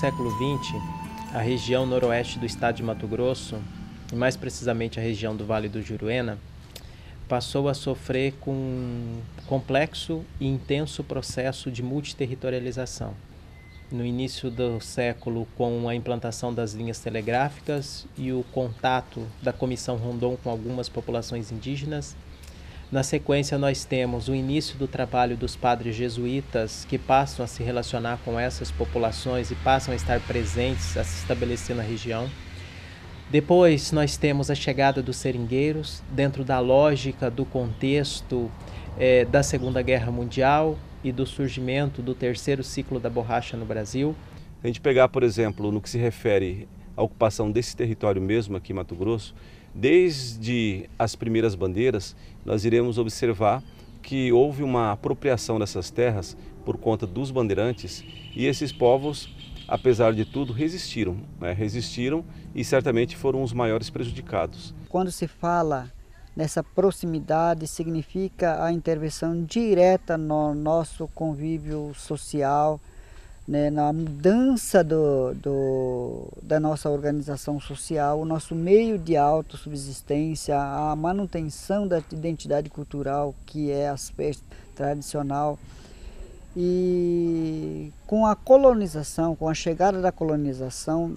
Século XX, a região noroeste do estado de Mato Grosso, e mais precisamente a região do Vale do Juruena, passou a sofrer com um complexo e intenso processo de multiterritorialização. No início do século, com a implantação das linhas telegráficas e o contato da Comissão Rondon com algumas populações indígenas, na sequência, nós temos o início do trabalho dos padres jesuítas que passam a se relacionar com essas populações e passam a estar presentes, a se estabelecer na região. Depois, nós temos a chegada dos seringueiros, dentro da lógica do contexto eh, da Segunda Guerra Mundial e do surgimento do terceiro ciclo da borracha no Brasil. A gente pegar, por exemplo, no que se refere à ocupação desse território mesmo aqui em Mato Grosso, desde as primeiras bandeiras, nós iremos observar que houve uma apropriação dessas terras por conta dos bandeirantes e esses povos apesar de tudo, resistiram. Né? Resistiram e certamente foram os maiores prejudicados. Quando se fala nessa proximidade, significa a intervenção direta no nosso convívio social, né? na mudança do, do, da nossa organização social, o nosso meio de autossubsistência, a manutenção da identidade cultural, que é aspecto tradicional. E com a colonização, com a chegada da colonização,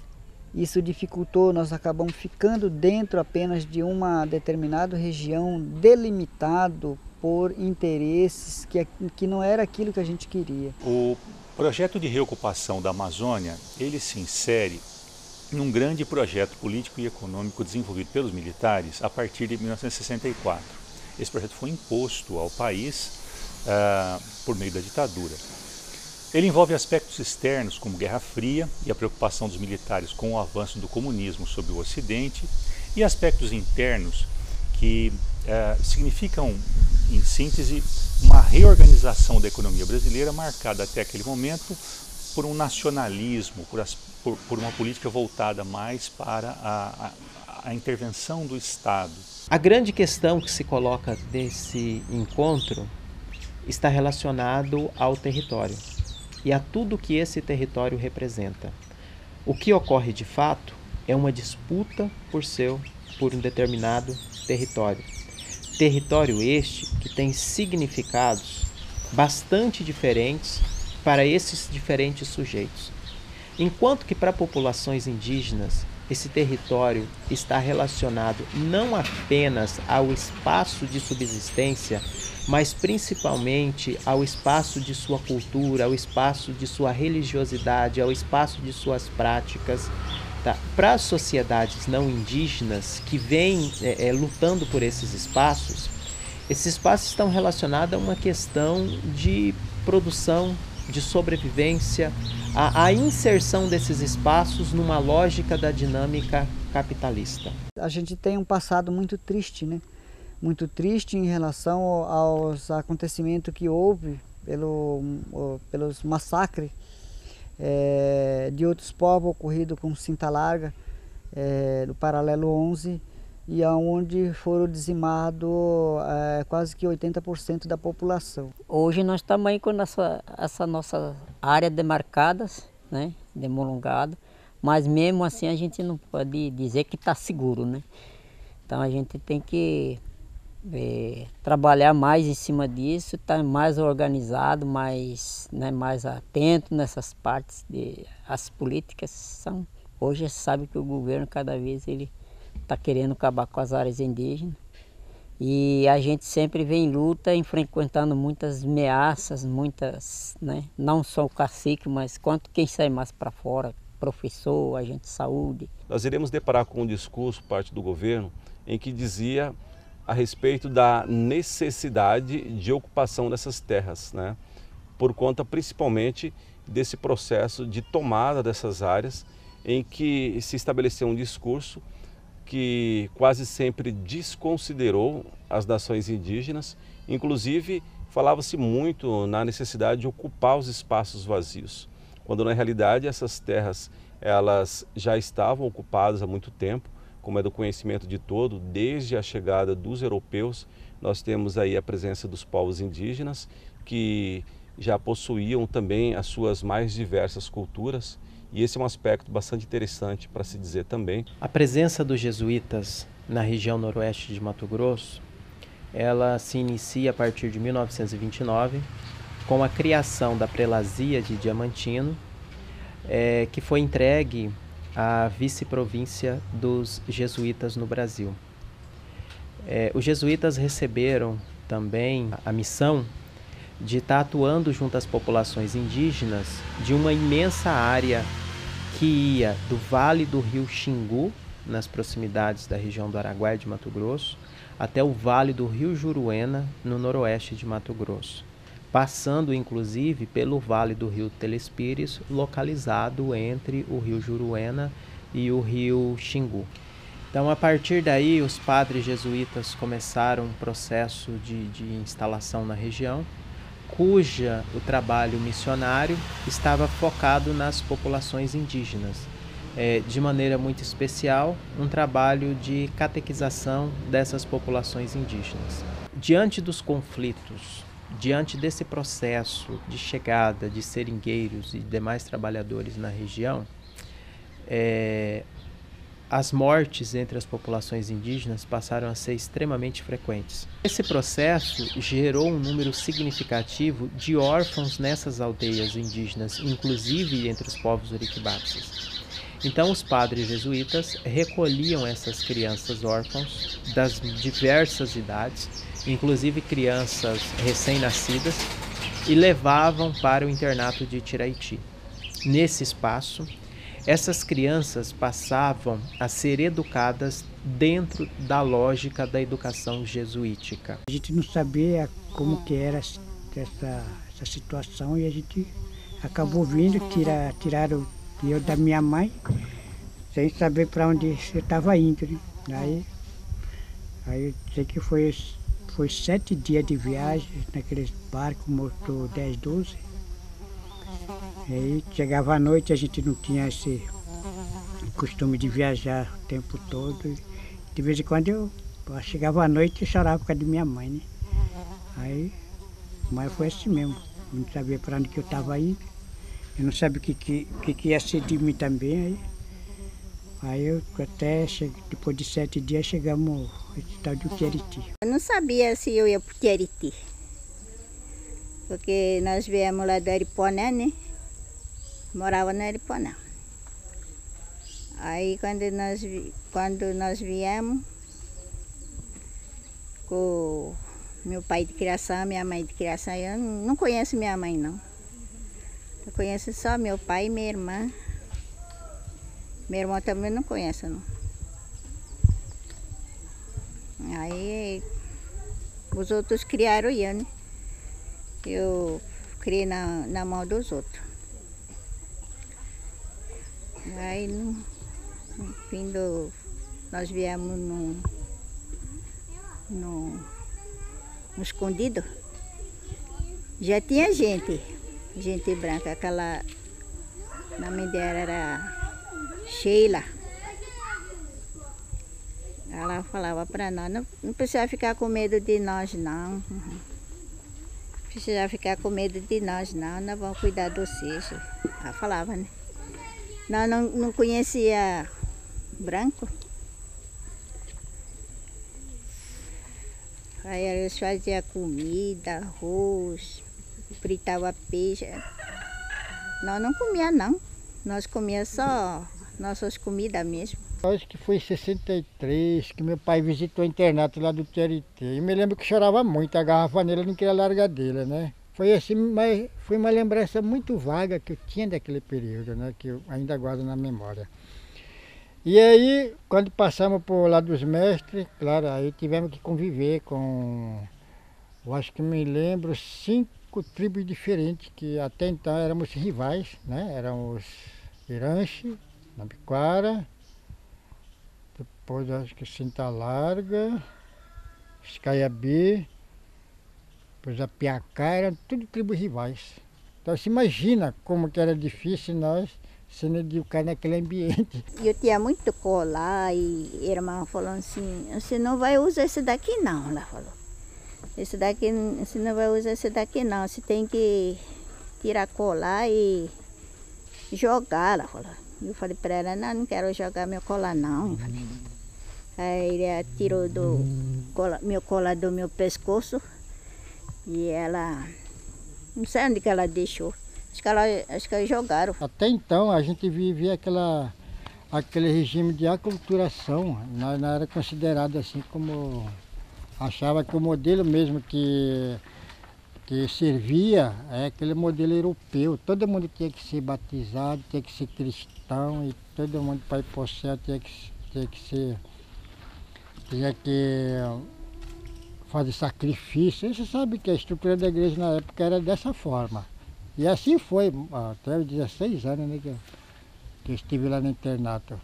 isso dificultou, nós acabamos ficando dentro apenas de uma determinada região, delimitado por interesses que, que não era aquilo que a gente queria. O projeto de reocupação da Amazônia, ele se insere num grande projeto político e econômico desenvolvido pelos militares a partir de 1964. Esse projeto foi imposto ao país uh, por meio da ditadura. Ele envolve aspectos externos, como Guerra Fria e a preocupação dos militares com o avanço do comunismo sobre o Ocidente, e aspectos internos que uh, significam, em síntese, uma reorganização da economia brasileira marcada até aquele momento por um nacionalismo, por, as, por, por uma política voltada mais para a, a, a intervenção do Estado. A grande questão que se coloca desse encontro está relacionado ao território e a tudo que esse território representa. O que ocorre de fato é uma disputa por seu por um determinado território. Território este que tem significados bastante diferentes para esses diferentes sujeitos. Enquanto que para populações indígenas esse território está relacionado não apenas ao espaço de subsistência mas principalmente ao espaço de sua cultura, ao espaço de sua religiosidade, ao espaço de suas práticas. Tá? Para as sociedades não indígenas que vêm é, é, lutando por esses espaços, esses espaços estão relacionados a uma questão de produção, de sobrevivência, a, a inserção desses espaços numa lógica da dinâmica capitalista. A gente tem um passado muito triste, né? muito triste em relação aos acontecimentos que houve pelo, pelos massacres é, de outros povos ocorridos com cinta larga é, do paralelo 11 e aonde foram dizimados é, quase que 80% da população. Hoje nós estamos aí com essa, essa nossa área demarcada, né, demolongada, mas mesmo assim a gente não pode dizer que está seguro, né? Então a gente tem que é, trabalhar mais em cima disso, estar tá mais organizado, mais, né, mais atento nessas partes de as políticas são hoje sabe que o governo cada vez ele está querendo acabar com as áreas indígenas e a gente sempre vem em luta, enfrentando muitas ameaças, muitas, né, não só o cacique, mas quanto quem sai mais para fora, professor, agente de saúde. Nós iremos deparar com um discurso parte do governo em que dizia a respeito da necessidade de ocupação dessas terras, né? por conta principalmente desse processo de tomada dessas áreas em que se estabeleceu um discurso que quase sempre desconsiderou as nações indígenas, inclusive falava-se muito na necessidade de ocupar os espaços vazios, quando na realidade essas terras elas já estavam ocupadas há muito tempo como é do conhecimento de todo, desde a chegada dos europeus, nós temos aí a presença dos povos indígenas que já possuíam também as suas mais diversas culturas E esse é um aspecto bastante interessante para se dizer também. A presença dos jesuítas na região noroeste de Mato Grosso, ela se inicia a partir de 1929 com a criação da prelazia de Diamantino, é, que foi entregue à vice-província dos jesuítas no Brasil. É, os jesuítas receberam também a missão de estar atuando junto às populações indígenas de uma imensa área que ia do vale do rio Xingu, nas proximidades da região do Araguaia de Mato Grosso, até o vale do rio Juruena, no noroeste de Mato Grosso, passando inclusive pelo vale do rio Telespires, localizado entre o rio Juruena e o rio Xingu. Então, a partir daí, os padres jesuítas começaram um processo de, de instalação na região, cuja o trabalho missionário estava focado nas populações indígenas. É, de maneira muito especial, um trabalho de catequização dessas populações indígenas. Diante dos conflitos, diante desse processo de chegada de seringueiros e demais trabalhadores na região, é, as mortes entre as populações indígenas passaram a ser extremamente frequentes. Esse processo gerou um número significativo de órfãos nessas aldeias indígenas, inclusive entre os povos uriquibaxas. Então, os padres jesuítas recolhiam essas crianças órfãos das diversas idades, inclusive crianças recém-nascidas, e levavam para o internato de Tiraiti. Nesse espaço, essas crianças passavam a ser educadas dentro da lógica da educação jesuítica. A gente não sabia como que era essa, essa situação e a gente acabou vindo, tirar, tiraram eu da minha mãe, sem saber para onde eu estava indo. Né? Aí, aí sei que foi, foi sete dias de viagem naqueles barcos, motor 10, 12. Aí chegava à noite, a gente não tinha esse costume de viajar o tempo todo. De vez em quando eu, chegava à noite e chorava por causa de minha mãe, né? Aí, mas foi assim mesmo. Eu não sabia para onde que eu estava indo. Eu não sabia o que, que, que, que ia ser de mim também. Aí, aí eu até, cheguei, depois de sete dias, chegamos hospital do Queriti. Eu não sabia se eu ia para o. Porque nós viemos lá do Ariponé, né? morava no Ariponã. Aí quando nós, quando nós viemos, com meu pai de criação, minha mãe de criação, eu não conheço minha mãe não. Eu conheço só meu pai e minha irmã. Meu irmão também não conhece não. Aí os outros criaram eu, né? Eu criei na, na mão dos outros. Aí no, no fim do. Nós viemos no, no, no escondido. Já tinha gente, gente branca, aquela. Na mãe dela era Sheila. Ela falava para nós, não, não precisa ficar com medo de nós não. Uhum. Precisa ficar com medo de nós não, nós vamos cuidar de vocês. Ela falava, né? Não, não, não conhecia branco. Aí eles faziam comida, arroz, fritava peixe. Nós não comia não. Nós comia só nossas comidas mesmo. Acho que foi em 63 que meu pai visitou o internato lá do TRT. E me lembro que chorava muito, a garrafa nele não queria largar dele, né? Foi assim, mas foi uma lembrança muito vaga que eu tinha daquele período, né, que eu ainda guardo na memória. E aí, quando passamos por lá dos mestres, claro, aí tivemos que conviver com, eu acho que me lembro, cinco tribos diferentes, que até então éramos rivais, né? Éramos Iranche, Nabiquara, depois acho que Cinta Larga, Escaiabi, Pois a Piacá eram tudo tribos rivais. Então se imagina como que era difícil nós sendo educados naquele ambiente. Eu tinha muito colar e a irmã falou assim, você não vai usar esse daqui não, ela falou. Esse daqui, você não vai usar esse daqui não, você tem que tirar colar e, jogar. Ela falou. Eu falei para ela, não, não quero jogar meu colar não. Aí ele tirou do cola, meu colar do meu pescoço e ela. Não sei onde que ela deixou. Acho que, ela, acho que jogaram. Até então a gente vivia aquela, aquele regime de aculturação. Não, não era considerado assim como. Achava que o modelo mesmo que que servia é aquele modelo europeu. Todo mundo tinha que ser batizado, tinha que ser cristão e todo mundo para ir para o céu tinha que, tinha que ser. Tinha que fazer sacrifício. Você sabe que a estrutura da igreja na época era dessa forma. E assim foi, até os 16 anos né, que, eu, que estive lá no internato.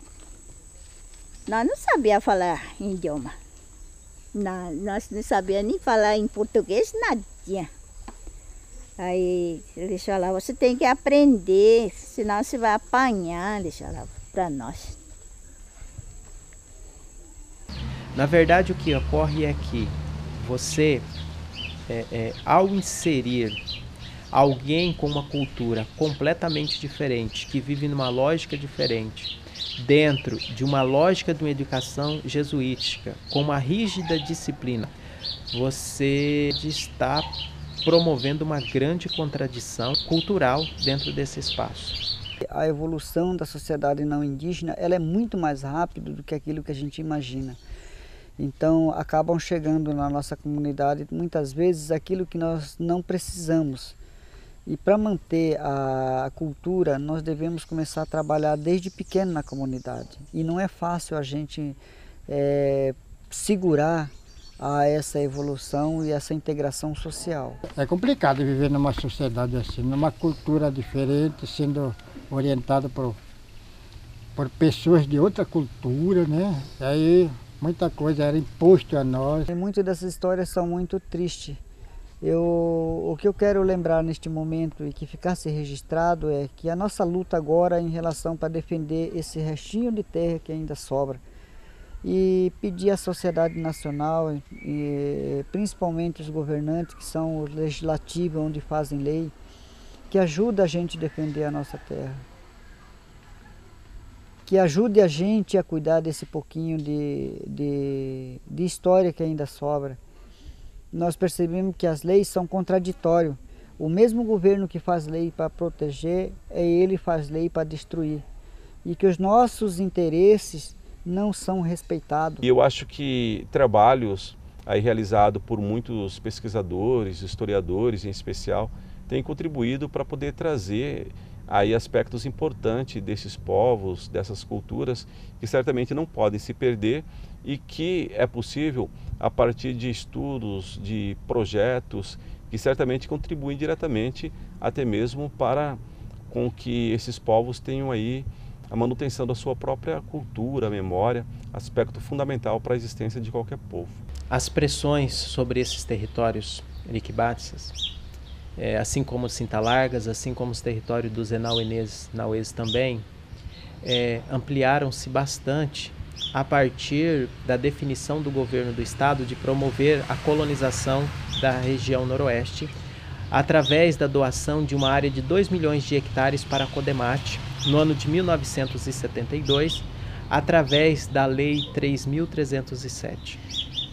Nós não sabia falar idioma. Não, nós não sabíamos nem falar em português, nadinha. Aí eles falavam, você tem que aprender, senão você vai apanhar, eles falavam para nós. Na verdade, o que ocorre é que você, é, é, ao inserir alguém com uma cultura completamente diferente, que vive numa lógica diferente, dentro de uma lógica de uma educação jesuítica, com uma rígida disciplina, você está promovendo uma grande contradição cultural dentro desse espaço. A evolução da sociedade não indígena ela é muito mais rápida do que aquilo que a gente imagina. Então acabam chegando na nossa comunidade muitas vezes aquilo que nós não precisamos. E para manter a cultura, nós devemos começar a trabalhar desde pequeno na comunidade. E não é fácil a gente é, segurar a essa evolução e essa integração social. É complicado viver numa sociedade assim, numa cultura diferente, sendo orientado por, por pessoas de outra cultura, né? E aí muita coisa era imposto a nós. Muitas dessas histórias são muito tristes. Eu, o que eu quero lembrar neste momento e que ficasse registrado é que a nossa luta agora em relação para defender esse restinho de terra que ainda sobra, e pedir à sociedade nacional, e principalmente os governantes, que são os legislativos, onde fazem lei, que ajude a gente a defender a nossa terra. Que ajude a gente a cuidar desse pouquinho de, de, de história que ainda sobra. Nós percebemos que as leis são contraditórias. O mesmo governo que faz lei para proteger, é ele faz lei para destruir. E que os nossos interesses não são respeitados. E eu acho que trabalhos aí realizados por muitos pesquisadores, historiadores em especial, têm contribuído para poder trazer aí aspectos importantes desses povos, dessas culturas, que certamente não podem se perder e que é possível a partir de estudos, de projetos que certamente contribuem diretamente até mesmo para com que esses povos tenham aí a manutenção da sua própria cultura, memória, aspecto fundamental para a existência de qualquer povo. As pressões sobre esses territórios riquibatsas, é, assim como os Cintalargas, assim como os territórios dos Enauenês, Nauês também, é, ampliaram-se bastante a partir da definição do governo do estado de promover a colonização da região noroeste através da doação de uma área de 2 milhões de hectares para a Codemate, no ano de 1972, através da Lei 3.307.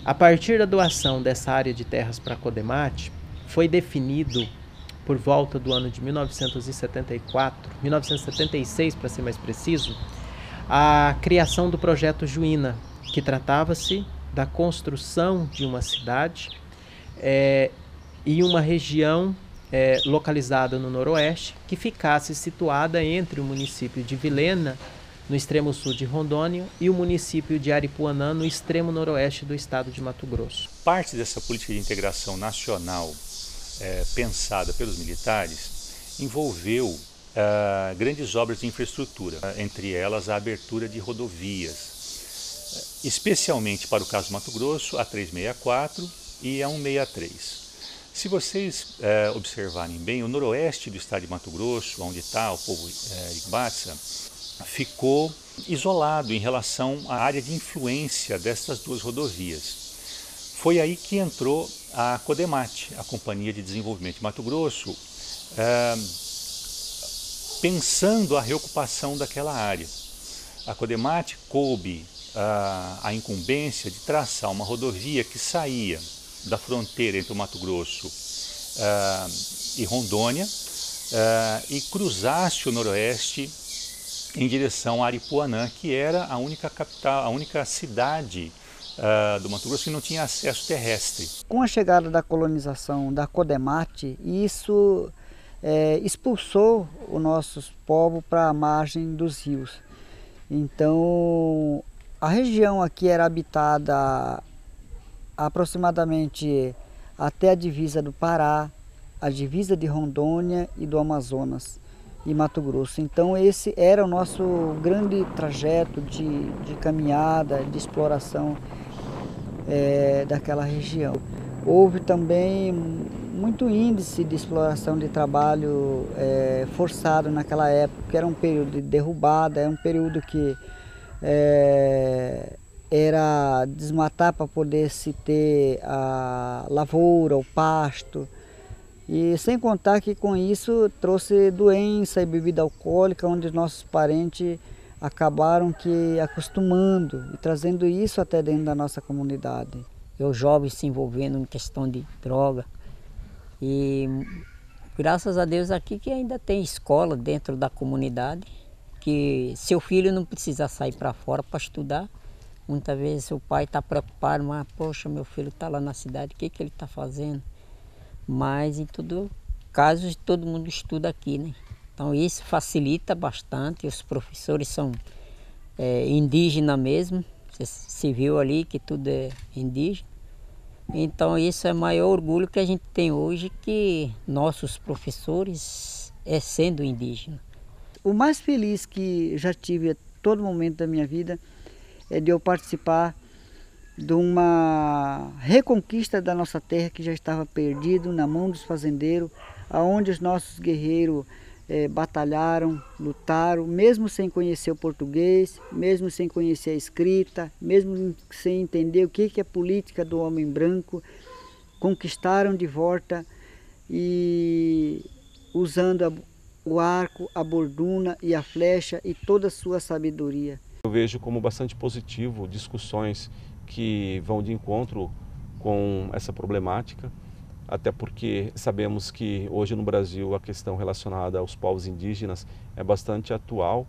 A partir da doação dessa área de terras para a Codemate, foi definido por volta do ano de 1974, 1976 para ser mais preciso, a criação do projeto Juína, que tratava-se da construção de uma cidade é, e uma região é, localizada no noroeste, que ficasse situada entre o município de Vilena, no extremo sul de Rondônia, e o município de Aripuanã, no extremo noroeste do estado de Mato Grosso. Parte dessa política de integração nacional é, pensada pelos militares envolveu é, grandes obras de infraestrutura, entre elas a abertura de rodovias, especialmente para o caso Mato Grosso, a 364 e a 163. Se vocês é, observarem bem, o noroeste do estado de Mato Grosso, onde está o povo é, Igbatsa, ficou isolado em relação à área de influência dessas duas rodovias. Foi aí que entrou a Codemate, a Companhia de Desenvolvimento de Mato Grosso, é, pensando a reocupação daquela área. A Codemate coube a, a incumbência de traçar uma rodovia que saía da fronteira entre o Mato Grosso uh, e Rondônia uh, e cruzasse o noroeste em direção a Aripuanã, que era a única capital, a única cidade uh, do Mato Grosso que não tinha acesso terrestre. Com a chegada da colonização da Codemate, isso é, expulsou os nossos povos para a margem dos rios. Então, a região aqui era habitada aproximadamente até a divisa do Pará, a divisa de Rondônia e do Amazonas e Mato Grosso. Então esse era o nosso grande trajeto de, de caminhada, de exploração é, daquela região. Houve também muito índice de exploração de trabalho é, forçado naquela época, que era um período de derrubada, era um período que é, era desmatar para poder se ter a lavoura, o pasto. E sem contar que com isso trouxe doença e bebida alcoólica, onde nossos parentes acabaram que acostumando e trazendo isso até dentro da nossa comunidade. Os jovens se envolvendo em questão de droga. E graças a Deus aqui que ainda tem escola dentro da comunidade, que seu filho não precisa sair para fora para estudar. Muitas vezes o pai está preocupado, mas poxa, meu filho está lá na cidade, o que, que ele está fazendo? Mas em todo caso todo mundo estuda aqui, né? Então isso facilita bastante, os professores são é, indígenas mesmo, você se viu ali que tudo é indígena. Então isso é o maior orgulho que a gente tem hoje, que nossos professores é sendo indígena. O mais feliz que já tive a todo momento da minha vida é de eu participar de uma reconquista da nossa terra que já estava perdido na mão dos fazendeiros, aonde os nossos guerreiros eh, batalharam, lutaram, mesmo sem conhecer o português, mesmo sem conhecer a escrita, mesmo sem entender o que, que é política do homem branco, conquistaram de volta e usando a, o arco, a borduna e a flecha e toda a sua sabedoria. Eu vejo como bastante positivo discussões que vão de encontro com essa problemática, até porque sabemos que hoje no Brasil a questão relacionada aos povos indígenas é bastante atual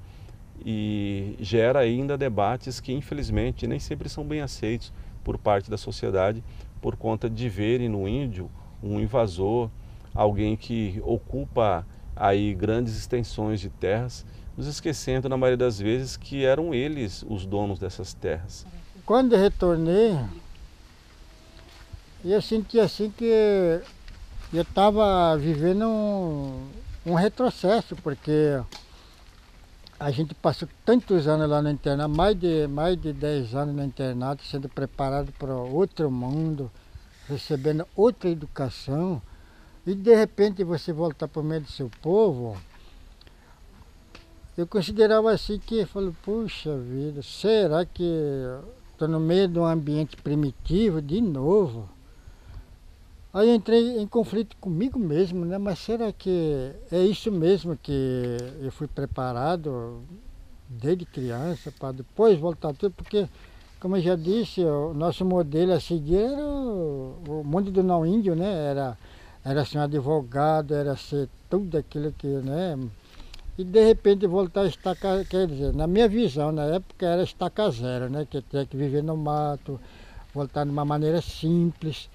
e gera ainda debates que infelizmente nem sempre são bem aceitos por parte da sociedade por conta de verem no índio um invasor, alguém que ocupa aí grandes extensões de terras nos esquecendo na maioria das vezes que eram eles os donos dessas terras. Quando eu retornei, eu senti assim que eu estava vivendo um, um, retrocesso, porque a gente passou tantos anos lá no internato, mais de, mais de 10 anos no internato, sendo preparado para outro mundo, recebendo outra educação, e de repente você voltar para o meio do seu povo, eu considerava assim que, eu falei, puxa vida, será que estou no meio de um ambiente primitivo de novo? Aí entrei em conflito comigo mesmo, né? Mas será que é isso mesmo que eu fui preparado desde criança para depois voltar tudo? Porque, como eu já disse, o nosso modelo a seguir era o, mundo do não índio, né? Era, era ser um advogado, era ser tudo aquilo que, né? e de repente voltar a estacar, quer dizer, na minha visão, na época era estacar zero, né? Que tinha que viver no mato, voltar de uma maneira simples,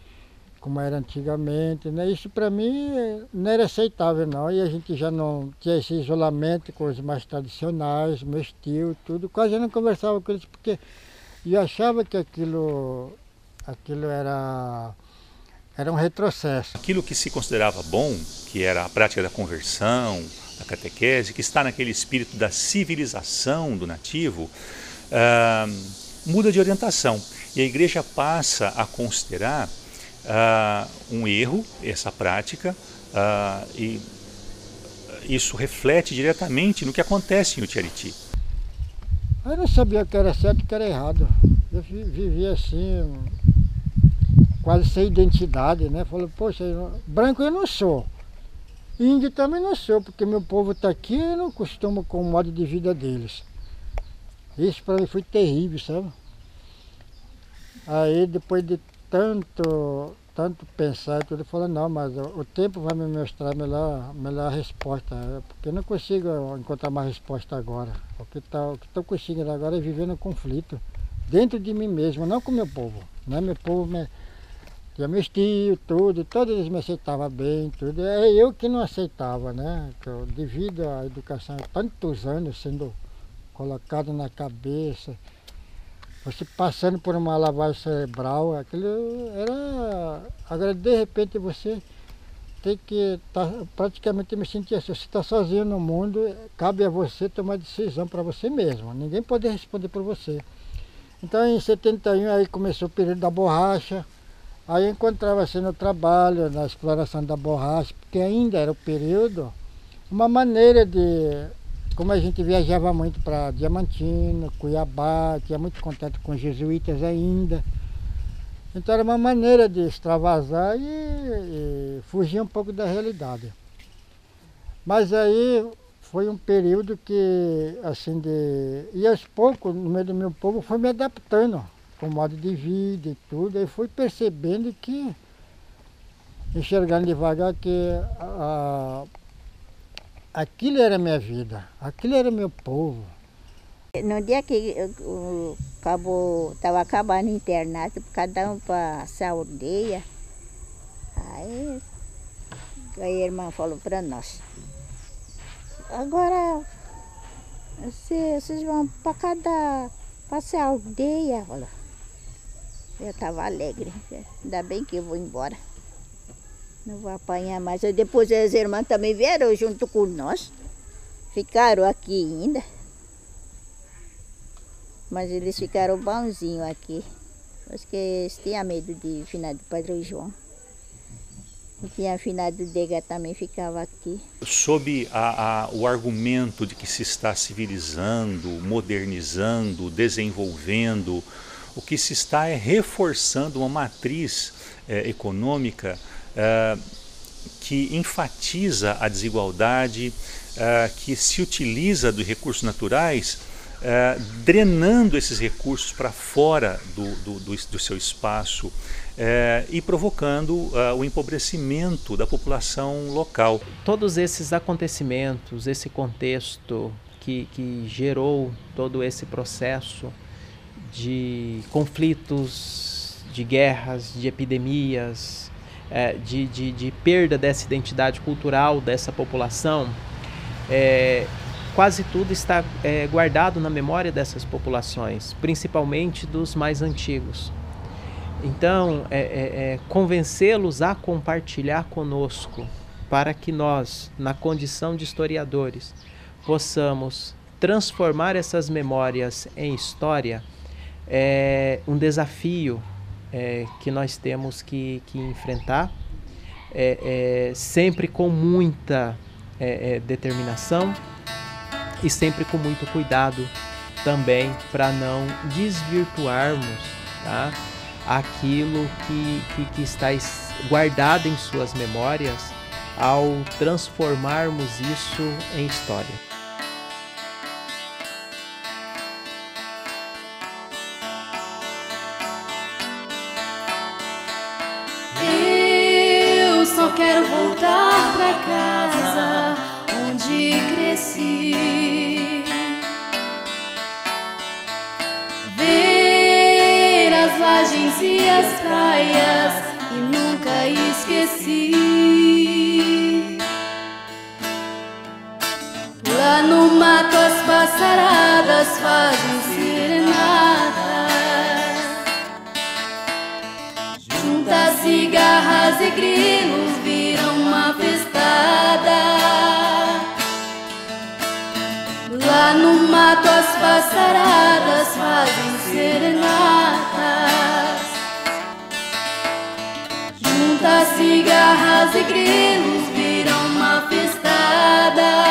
como era antigamente, né? Isso para mim não era aceitável não, e a gente já não tinha esse isolamento com os mais tradicionais, meus tios, tudo, quase não conversava com eles, porque eu achava que aquilo, aquilo era era um retrocesso. Aquilo que se considerava bom, que era a prática da conversão, da catequese, que está naquele espírito da civilização do nativo, uh, muda de orientação. E a igreja passa a considerar uh, um erro, essa prática, uh, e isso reflete diretamente no que acontece em Utiariti. Eu não sabia o que era certo e o que era errado. Eu vivia assim, quase sem identidade, né? Falei, poxa, branco eu não sou. Índio também não sou, porque meu povo está aqui e não costumo com o modo de vida deles. Isso para mim foi terrível, sabe? Aí depois de tanto, tanto pensar e tudo, falando, não, mas o, o tempo vai me mostrar melhor, melhor resposta, porque eu não consigo encontrar mais resposta agora. O que tá, estou conseguindo agora é viver no conflito, dentro de mim mesmo, não com meu povo. Né? Meu povo me, tinha meus tios, tudo, todos eles me aceitavam bem, tudo. É eu que não aceitava, né? Eu, devido à educação, tantos anos sendo colocado na cabeça, você passando por uma lavagem cerebral, aquilo era. Agora de repente você tem que tá, praticamente me sentir assim, você está sozinho no mundo, cabe a você tomar decisão para você mesmo, ninguém pode responder por você. Então em 71 aí começou o período da borracha, aí encontrava-se no trabalho, na exploração da borracha, porque ainda era o período, uma maneira de como a gente viajava muito para Diamantino, Cuiabá, tinha muito contato com jesuítas ainda. Então era uma maneira de extravasar e, e fugir um pouco da realidade. Mas aí foi um período que, assim, de. E aos poucos, no meio do meu povo, foi me adaptando com o modo de vida e tudo. Aí fui percebendo que, enxergando devagar que a, aquilo era minha vida, aquilo era meu povo. No dia que estava acabando o internato, cada um para essa aldeia, aí a irmã falou para nós, agora vocês, vocês vão para cada para essa aldeia. Eu estava alegre, ainda bem que eu vou embora. Não vou apanhar mais. Depois as irmãs também vieram junto com nós. Ficaram aqui ainda. Mas eles ficaram bonzinhos aqui. Acho que eles tinham medo de final do Padre João. E tinha finado Dega também ficava aqui. Sob a, a, o argumento de que se está civilizando, modernizando, desenvolvendo, o que se está é reforçando uma matriz é, econômica é, que enfatiza a desigualdade, é, que se utiliza dos recursos naturais, é, drenando esses recursos para fora do, do, do, do, seu espaço e provocando o empobrecimento da população local. Todos esses acontecimentos, esse contexto que, que gerou todo esse processo de conflitos, de guerras, de epidemias, é, de, de, de, perda dessa identidade cultural dessa população, é, quase tudo está é, guardado na memória dessas populações, principalmente dos mais antigos. Então, é, é, é, convencê-los a compartilhar conosco, para que nós, na condição de historiadores, possamos transformar essas memórias em história, é um desafio é, que nós temos que, que enfrentar, é, é sempre com muita é, é, determinação e sempre com muito cuidado também para não desvirtuarmos tá, aquilo que, que, que está guardado em suas memórias ao transformarmos isso em história. Cresci. Ver as lajes e as praias e nunca esqueci. Lá no mato as passaradas fazem serenadas. Juntas cigarras e grilos Lá no mato as passaradas fazem serenatas. Juntas cigarras e grilos viram uma festada.